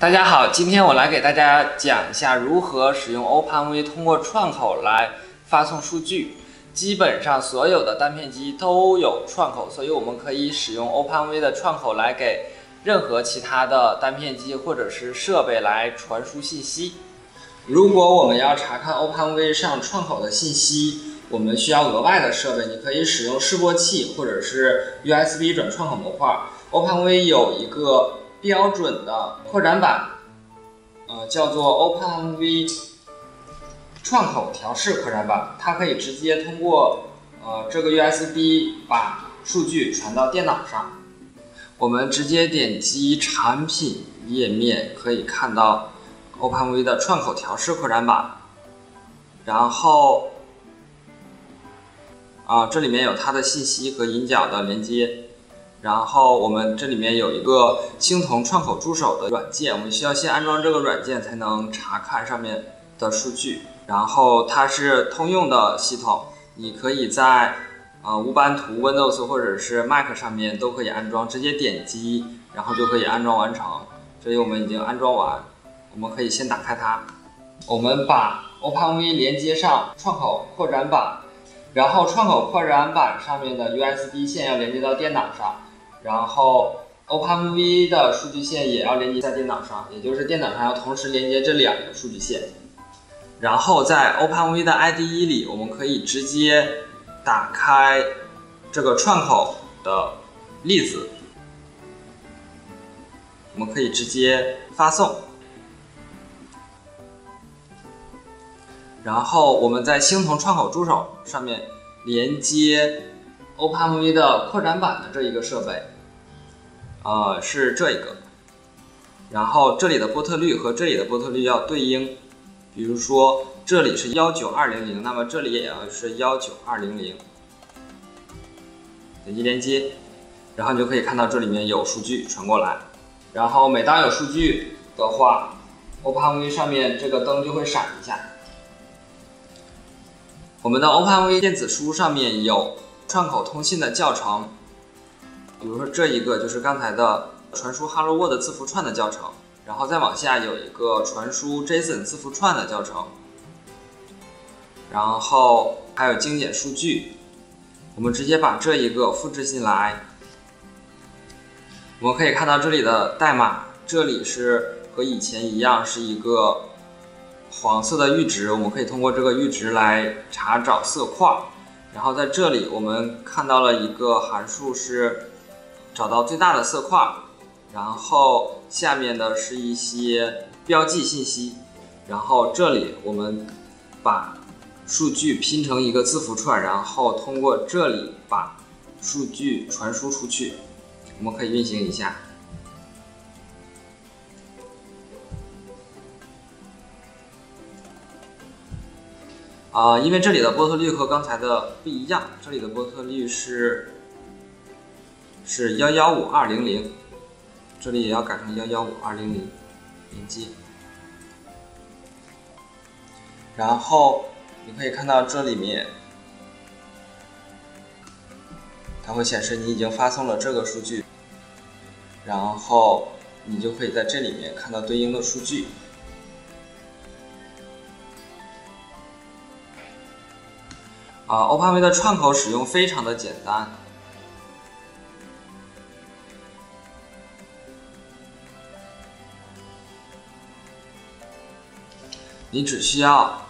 大家好，今天我来给大家讲一下如何使用 OpenV 通过串口来发送数据。基本上所有的单片机都有串口，所以我们可以使用 OpenV 的串口来给任何其他的单片机或者是设备来传输信息。如果我们要查看 OpenV 上串口的信息，我们需要额外的设备，你可以使用示波器或者是 USB 转串口模块。OpenV 有一个标准的扩展板，呃，叫做 OpenMV。串口调试扩展板，它可以直接通过呃这个 USB 把数据传到电脑上。我们直接点击产品页面，可以看到 OpenV 的串口调试扩展板。然后啊，这里面有它的信息和引脚的连接。然后我们这里面有一个青铜串口助手的软件，我们需要先安装这个软件才能查看上面的数据。然后它是通用的系统，你可以在呃无版图 Windows 或者是 Mac 上面都可以安装，直接点击，然后就可以安装完成。这里我们已经安装完，我们可以先打开它。我们把 OpenV 连接上串口扩展板，然后串口扩展板上面的 USB 线要连接到电脑上，然后 OpenV 的数据线也要连接在电脑上，也就是电脑上要同时连接这两个数据线。然后在 OpenV 的 IDE 里，我们可以直接打开这个串口的例子，我们可以直接发送。然后我们在青铜串口助手上面连接 OpenV 的扩展版的这一个设备，呃，是这一个。然后这里的波特率和这里的波特率要对应。比如说这里是幺九二零零，那么这里也要是幺九二零零。点击连接，然后你就可以看到这里面有数据传过来。然后每当有数据的话，OpenV 上面这个灯就会闪一下。我们的 OpenV 电子书上面有串口通信的教程，比如说这一个就是刚才的传输 Hello World 字符串的教程。然后再往下有一个传输 JSON 字符串的教程，然后还有精简数据，我们直接把这一个复制进来。我们可以看到这里的代码，这里是和以前一样是一个黄色的阈值，我们可以通过这个阈值来查找色块。然后在这里我们看到了一个函数是找到最大的色块。然后下面的是一些标记信息，然后这里我们把数据拼成一个字符串，然后通过这里把数据传输出去。我们可以运行一下。啊，因为这里的波特率和刚才的不一样，这里的波特率是是幺幺五二零零。这里也要改成幺幺五二零零点击，然后你可以看到这里面，它会显示你已经发送了这个数据，然后你就可以在这里面看到对应的数据。啊，OpenV 的串口使用非常的简单。你只需要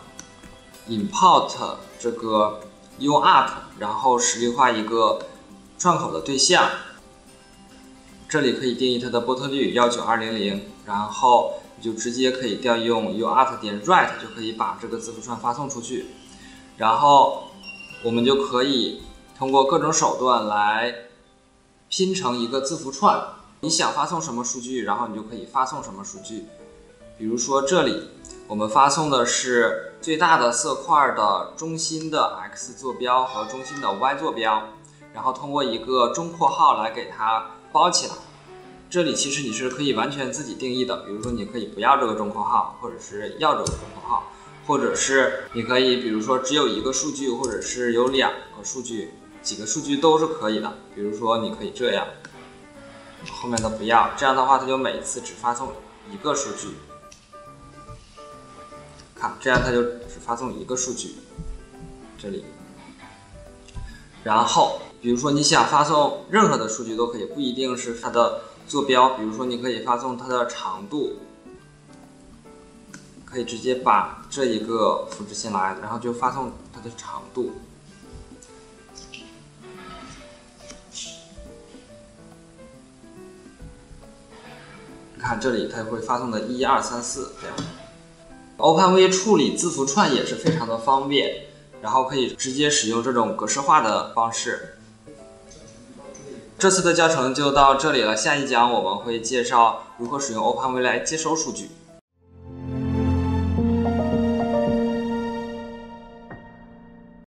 import 这个 uart，然后实例化一个串口的对象。这里可以定义它的波特率幺九二零零，然后你就直接可以调用 uart 点 write 就可以把这个字符串发送出去。然后我们就可以通过各种手段来拼成一个字符串。你想发送什么数据，然后你就可以发送什么数据。比如说这里。我们发送的是最大的色块的中心的 x 坐标和中心的 y 坐标，然后通过一个中括号来给它包起来。这里其实你是可以完全自己定义的，比如说你可以不要这个中括号，或者是要这个中括号，或者是你可以比如说只有一个数据，或者是有两个数据，几个数据都是可以的。比如说你可以这样，后面的不要，这样的话它就每次只发送一个数据。看，这样它就只发送一个数据，这里。然后，比如说你想发送任何的数据都可以，不一定是它的坐标。比如说，你可以发送它的长度，可以直接把这一个复制进来，然后就发送它的长度。你看这里，它会发送的一二三四这样。OpenV 处理字符串也是非常的方便，然后可以直接使用这种格式化的方式。这次的教程就到这里了，下一讲我们会介绍如何使用 OpenV 来接收数据。